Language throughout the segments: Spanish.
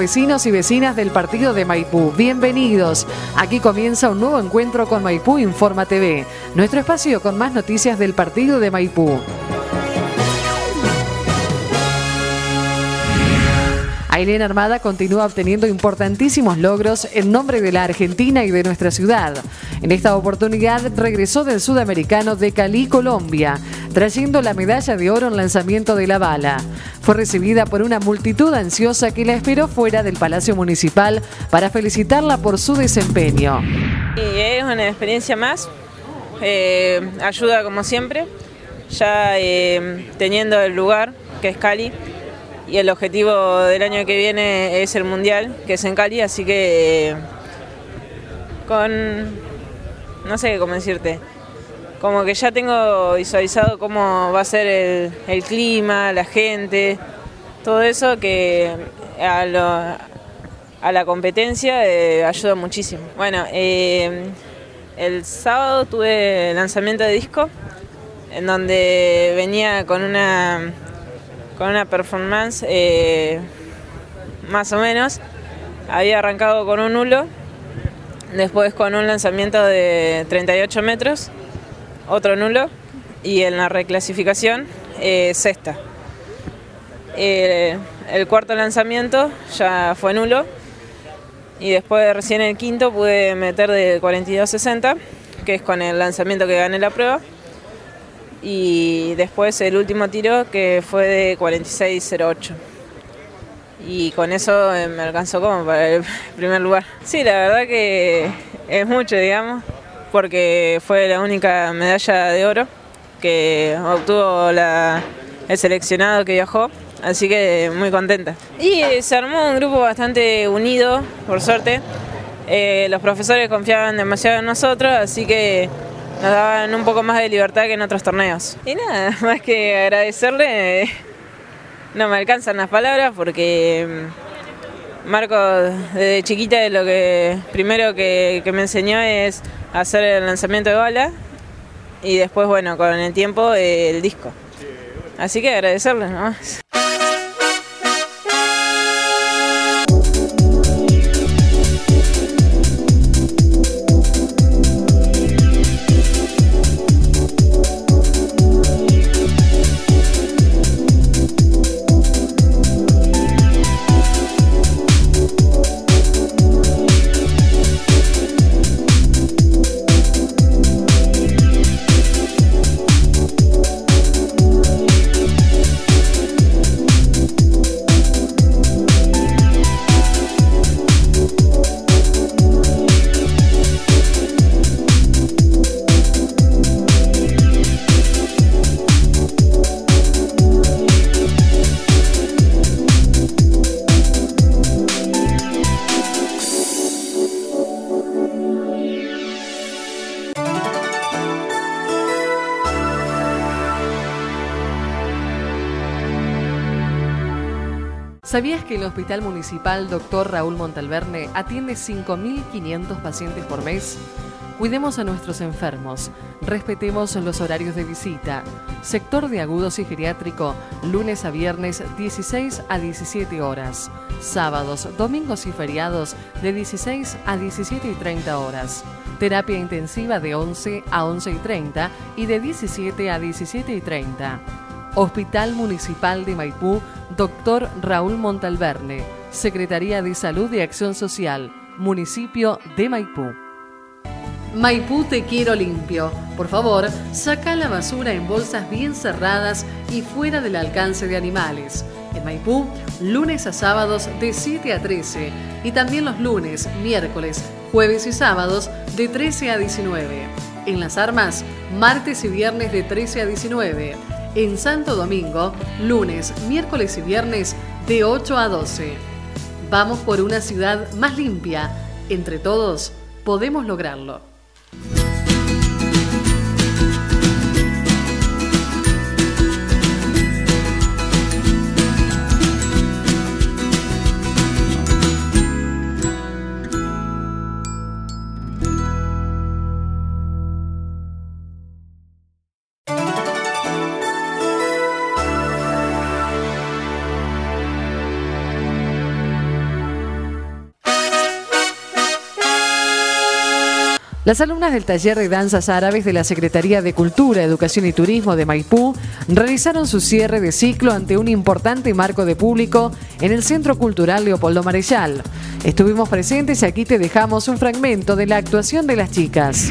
vecinos y vecinas del partido de Maipú, bienvenidos. Aquí comienza un nuevo encuentro con Maipú Informa TV, nuestro espacio con más noticias del partido de Maipú. Ailén Armada continúa obteniendo importantísimos logros en nombre de la Argentina y de nuestra ciudad. En esta oportunidad regresó del sudamericano de Cali, Colombia, trayendo la medalla de oro en lanzamiento de la bala. Fue recibida por una multitud ansiosa que la esperó fuera del Palacio Municipal para felicitarla por su desempeño. es una experiencia más, eh, ayuda como siempre, ya eh, teniendo el lugar que es Cali y el objetivo del año que viene es el Mundial, que es en Cali, así que con, no sé cómo decirte, como que ya tengo visualizado cómo va a ser el, clima, la gente, todo eso que a, la competencia eh, ayuda muchísimo. Bueno, eh, el sábado tuve lanzamiento de disco, en donde venía con una con una performance eh, más o menos. Había arrancado con un nulo, después con un lanzamiento de 38 metros, otro nulo, y en la reclasificación eh, sexta. el cuarto lanzamiento ya fue nulo y después recién el quinto pude meter de 42-60, que es con el lanzamiento que gané la prueba y después el último tiro que fue de 46.08. Y con eso eh, me alcanzó como para el primer lugar. Sí, la verdad que es mucho, digamos, porque fue la única medalla de oro que obtuvo el seleccionado que viajó, así que muy contenta. Y se armó un grupo bastante unido, por suerte. Eh, los profesores confiaban demasiado en nosotros, así que nos daban un poco más de libertad que en otros torneos. Y nada, más que agradecerle, no me alcanzan las palabras porque mm, Marco desde chiquita lo que primero que, me enseñó es hacer el lanzamiento de bala y después bueno con el tiempo el disco. Así que agradecerle nomás. ¿Sabías que el Hospital Municipal Dr. Raúl Montalverne atiende 5.500 pacientes por mes? Cuidemos a nuestros enfermos, respetemos los horarios de visita. Sector de agudos y geriátrico, lunes a viernes 16 a 17 horas. Sábados, domingos y feriados de 16 a 17 y 30 horas. Terapia intensiva de 11 a 11 y 30 y de 17 a 17 y 30. Hospital Municipal de Maipú, Dr. Raúl Montalverne, Secretaría de Salud y Acción Social, Municipio de Maipú. Maipú te quiero limpio. Por favor, saca la basura en bolsas bien cerradas y fuera del alcance de animales. En Maipú, lunes a sábados de 7 a 13 y también los lunes, miércoles, jueves y sábados de 13 a 19. En Las Armas, martes y viernes de 13 a 19 en Santo Domingo, lunes, miércoles y viernes de 8 a 12. Vamos por una ciudad más limpia. Entre todos, podemos lograrlo. Las alumnas del taller de danzas árabes de la Secretaría de Cultura, Educación y Turismo de Maipú realizaron su cierre de ciclo ante un importante marco de público en el Centro Cultural Leopoldo Marechal. Estuvimos presentes y aquí te dejamos un fragmento de la actuación de las chicas.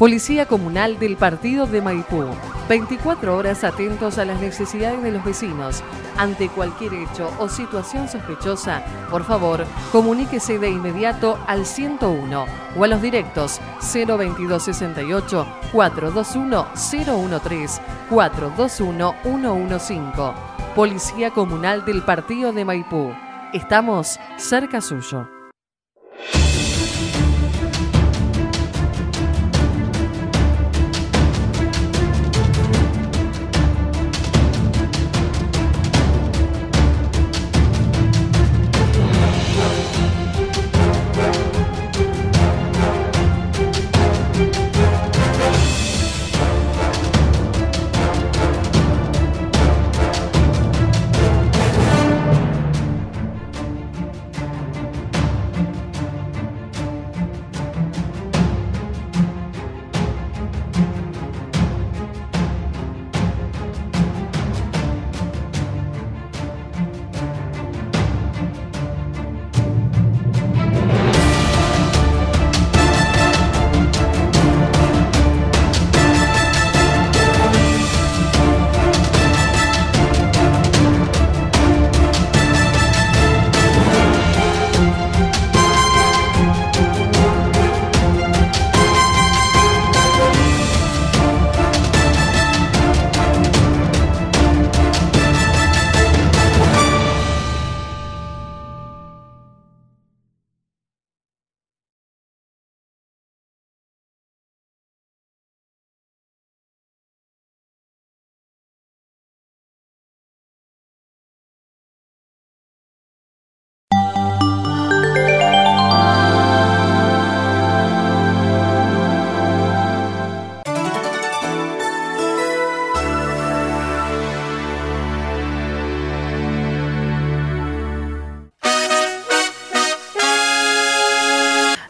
Policía Comunal del Partido de Maipú. 24 horas atentos a las necesidades de los vecinos. Ante cualquier hecho o situación sospechosa, por favor, comuníquese de inmediato al 101 o a los directos 02268 421 013 421 115. Policía Comunal del Partido de Maipú. Estamos cerca suyo.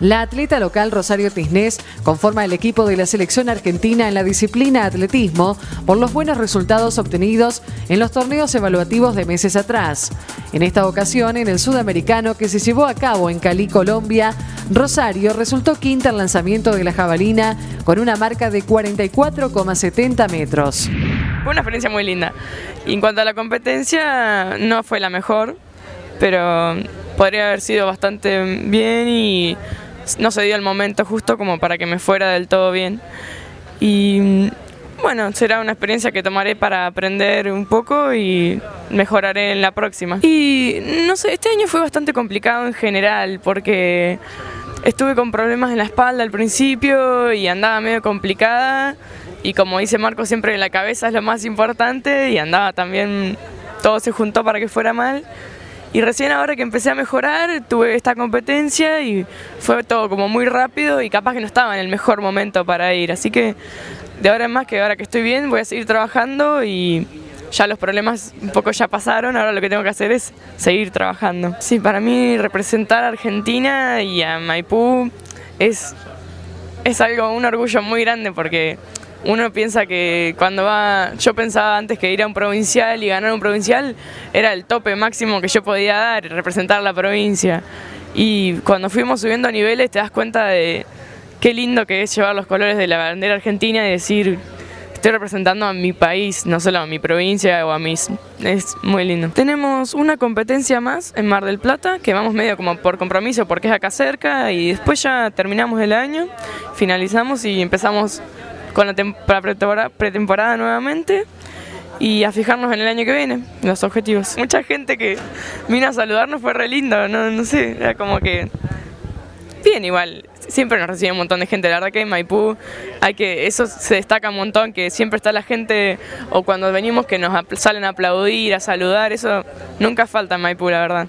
La atleta local Rosario Tisnés conforma el equipo de la selección argentina en la disciplina atletismo por los buenos resultados obtenidos en los torneos evaluativos de meses atrás. En esta ocasión, en el sudamericano que se llevó a cabo en Cali, Colombia, Rosario resultó quinta en lanzamiento de la jabalina con una marca de 44,70 metros. Fue una experiencia muy linda. En cuanto a la competencia, no fue la mejor, pero podría haber sido bastante bien y no se dio el momento justo como para que me fuera del todo bien. Y bueno, será una experiencia que tomaré para aprender un poco y mejoraré en la próxima. Y no sé, este año fue bastante complicado en general porque estuve con problemas en la espalda al principio y andaba medio complicada y como dice Marco siempre la cabeza es lo más importante y andaba también, todo se juntó para que fuera mal. Y recién ahora que empecé a mejorar, tuve esta competencia y fue todo como muy rápido y capaz que no estaba en el mejor momento para ir. Así que de ahora en más que ahora que estoy bien voy a seguir trabajando y ya los problemas un poco ya pasaron, ahora lo que tengo que hacer es seguir trabajando. Sí, para mí representar a Argentina y a Maipú es, es algo, un orgullo muy grande porque uno piensa que cuando va, yo pensaba antes que ir a un provincial y ganar un provincial era el tope máximo que yo podía dar, representar la provincia. Y cuando fuimos subiendo a niveles te das cuenta de qué lindo que es llevar los colores de la bandera argentina y decir, estoy representando a mi país, no solo a mi provincia o a mis... Es muy lindo. Tenemos una competencia más en Mar del Plata, que vamos medio como por compromiso porque es acá cerca y después ya terminamos el año, finalizamos y empezamos con la pretemporada, nuevamente y a fijarnos en el año que viene, los objetivos. Mucha gente que vino a saludarnos fue re lindo, no, no sé, era como que bien igual, siempre nos recibe un montón de gente, la verdad que en Maipú hay que, eso se destaca un montón, que siempre está la gente, o cuando venimos que nos salen a aplaudir, a saludar, eso nunca falta en Maipú, la verdad.